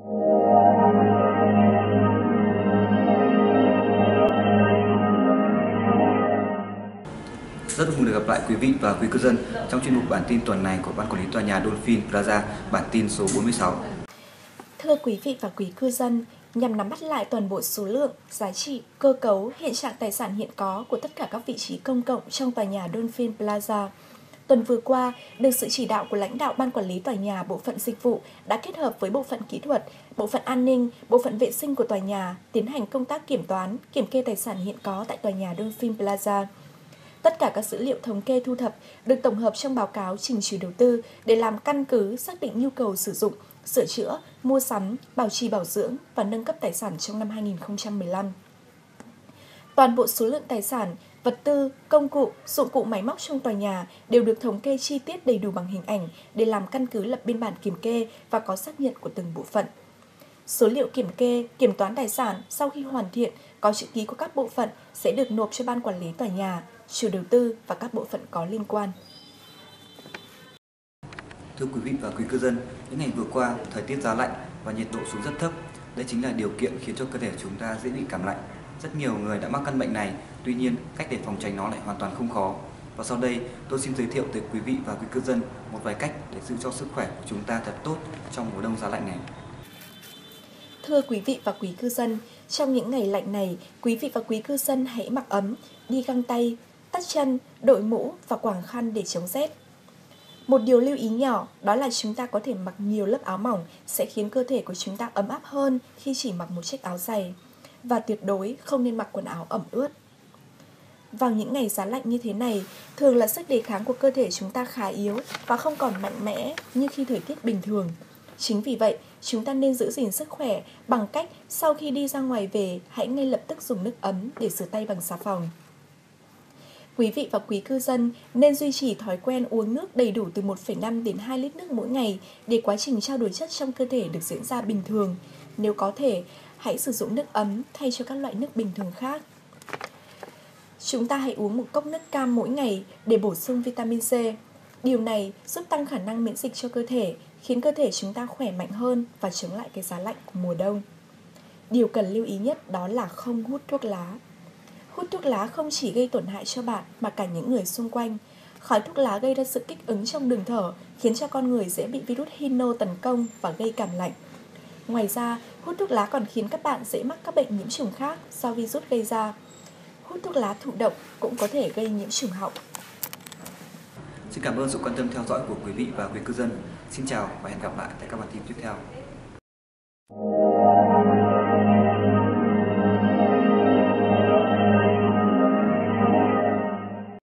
Rất vui được gặp lại quý vị và quý cư dân trong chuyên mục bản tin tuần này của Ban Quản lý Tòa nhà Dolphin Plaza, bản tin số 46. Thưa quý vị và quý cư dân, nhằm nắm bắt lại toàn bộ số lượng, giá trị, cơ cấu, hiện trạng tài sản hiện có của tất cả các vị trí công cộng trong tòa nhà Dolphin Plaza. Tuần vừa qua, được sự chỉ đạo của lãnh đạo Ban Quản lý Tòa nhà Bộ phận Dịch vụ đã kết hợp với Bộ phận Kỹ thuật, Bộ phận An ninh, Bộ phận Vệ sinh của tòa nhà tiến hành công tác kiểm toán, kiểm kê tài sản hiện có tại tòa nhà Dolphin Plaza. Tất cả các dữ liệu thống kê thu thập được tổng hợp trong báo cáo trình chủ đầu tư để làm căn cứ xác định nhu cầu sử dụng, sửa chữa, mua sắm, bảo trì bảo dưỡng và nâng cấp tài sản trong năm 2015. Toàn bộ số lượng tài sản, vật tư, công cụ, dụng cụ máy móc trong tòa nhà đều được thống kê chi tiết đầy đủ bằng hình ảnh để làm căn cứ lập biên bản kiểm kê và có xác nhận của từng bộ phận. Số liệu kiểm kê, kiểm toán tài sản sau khi hoàn thiện có chữ ký của các bộ phận sẽ được nộp cho ban quản lý tòa nhà, chủ đầu tư và các bộ phận có liên quan. Thưa quý vị và quý cư dân, những ngày vừa qua, thời tiết giá lạnh và nhiệt độ xuống rất thấp. Đây chính là điều kiện khiến cho cơ thể chúng ta dễ bị cảm lạnh. Rất nhiều người đã mắc căn bệnh này, tuy nhiên cách để phòng tránh nó lại hoàn toàn không khó. Và sau đây, tôi xin giới thiệu tới quý vị và quý cư dân một vài cách để giữ cho sức khỏe của chúng ta thật tốt trong mùa đông giá lạnh này. Thưa quý vị và quý cư dân, trong những ngày lạnh này, quý vị và quý cư dân hãy mặc ấm, đi găng tay, tắt chân, đội mũ và quàng khăn để chống rét. Một điều lưu ý nhỏ đó là chúng ta có thể mặc nhiều lớp áo mỏng sẽ khiến cơ thể của chúng ta ấm áp hơn khi chỉ mặc một chiếc áo dày. Và tuyệt đối không nên mặc quần áo ẩm ướt. Vào những ngày giá lạnh như thế này, thường là sức đề kháng của cơ thể chúng ta khá yếu và không còn mạnh mẽ như khi thời tiết bình thường. Chính vì vậy, chúng ta nên giữ gìn sức khỏe bằng cách sau khi đi ra ngoài về, hãy ngay lập tức dùng nước ấm để rửa tay bằng xà phòng. Quý vị và quý cư dân nên duy trì thói quen uống nước đầy đủ từ 1,5 đến 2 lít nước mỗi ngày để quá trình trao đổi chất trong cơ thể được diễn ra bình thường. Nếu có thể, hãy sử dụng nước ấm thay cho các loại nước bình thường khác. Chúng ta hãy uống một cốc nước cam mỗi ngày để bổ sung vitamin C. Điều này giúp tăng khả năng miễn dịch cho cơ thể, khiến cơ thể chúng ta khỏe mạnh hơn và chống lại cái giá lạnh của mùa đông. Điều cần lưu ý nhất đó là không hút thuốc lá. Hút thuốc lá không chỉ gây tổn hại cho bạn mà cả những người xung quanh. Khói thuốc lá gây ra sự kích ứng trong đường thở, khiến cho con người dễ bị virus hino tấn công và gây cảm lạnh. Ngoài ra, hút thuốc lá còn khiến các bạn dễ mắc các bệnh nhiễm trùng khác do virus gây ra. Hút thuốc lá thụ động cũng có thể gây nhiễm trùng họng. Xin cảm ơn sự quan tâm theo dõi của quý vị và quý cư dân. Xin chào và hẹn gặp lại tại các bản tin tiếp theo.